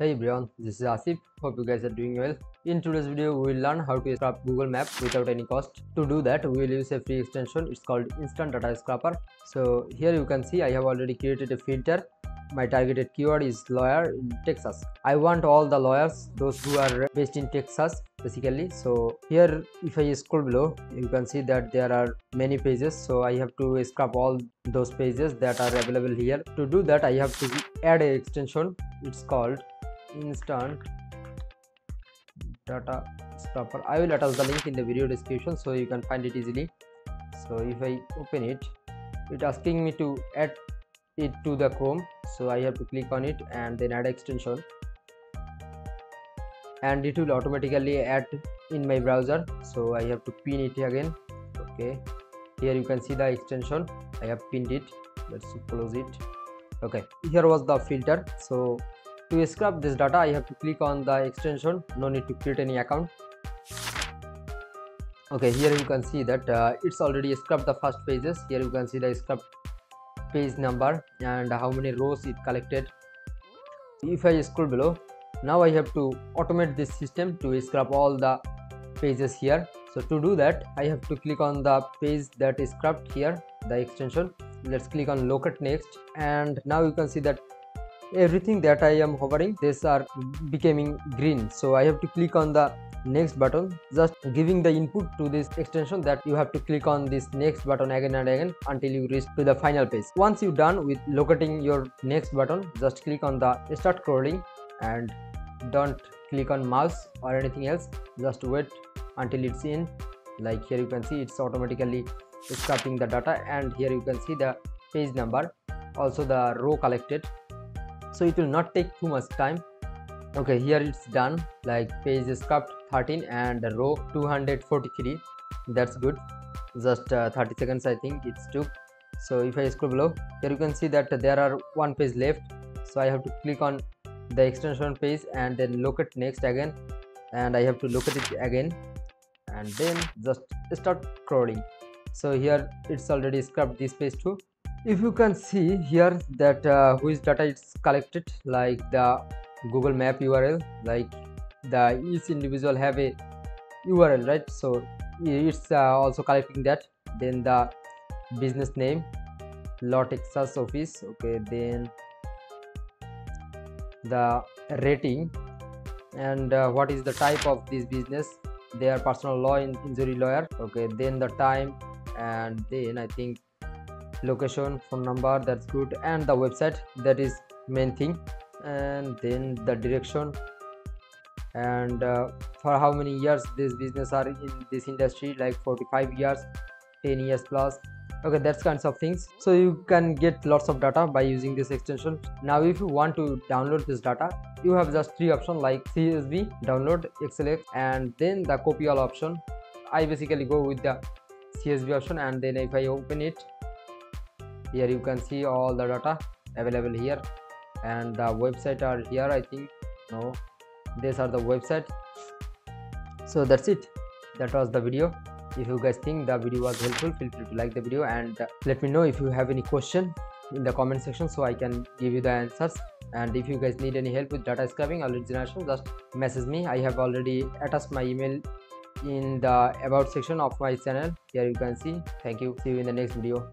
Hey everyone, this is Asif. Hope you guys are doing well. In today's video, we will learn how to scrap Google Map without any cost. To do that, we will use a free extension. It's called Instant Data Scraper. So here you can see I have already created a filter. My targeted keyword is lawyer in Texas. I want all the lawyers, those who are based in Texas basically. So here if I scroll below, you can see that there are many pages. So I have to scrap all those pages that are available here. To do that, I have to add a extension. It's called instant data scraper i will attach the link in the video description so you can find it easily. So if i open it it asking me to add it to the chrome. So i have to click on it and then add extension. And it will automatically add in my browser. So i have to pin it again. Okay. Here you can see the extension. I have pinned it. Let's close it. Okay. Here was the filter. So to scrap this data i have to click on the extension. No need to create any account. Okay here you can see that uh, it's already scrubbed the first pages. Here you can see the scrub page number and how many rows it collected. If i scroll below now i have to automate this system to scrub all the pages here. So to do that i have to click on the page that is scrubbed here the extension. Let's click on locate next. And now you can see that everything that i am hovering these are becoming green. So i have to click on the next button. Just giving the input to this extension that you have to click on this next button again and again until you reach to the final page. Once you done with locating your next button just click on the start scrolling and don't click on mouse or anything else. Just wait until it's in. Like here you can see it's automatically scrapping the data and here you can see the page number also the row collected so it will not take too much time. Okay here it's done. Like page is scrapped 13 and row 243 that's good. Just uh, 30 seconds i think it's took. So if i scroll below here you can see that there are one page left. So i have to click on the extension page and then look at next again. And i have to look at it again. And then just start scrolling. So here it's already scrubbed this page too if you can see here that uh, which data is collected like the google map url like the each individual have a url right? So it's uh, also collecting that. Then the business name law texas office okay then the rating and uh, what is the type of this business? Their personal law in injury lawyer okay then the time and then i think location phone number that's good and the website that is main thing. And then the direction. And uh, for how many years this business are in this industry? Like 45 years 10 years plus. Okay that's kinds of things. So you can get lots of data by using this extension. Now if you want to download this data you have just three options like csv download xlx and then the copy all option. I basically go with the csv option and then if i open it here you can see all the data available here. And the website are here i think. No. These are the website so that's it. That was the video. If you guys think the video was helpful feel free to like the video and let me know if you have any question in the comment section so i can give you the answers. And if you guys need any help with data scraping or lead generation just message me. I have already attached my email in the about section of my channel. Here you can see. Thank you. See you in the next video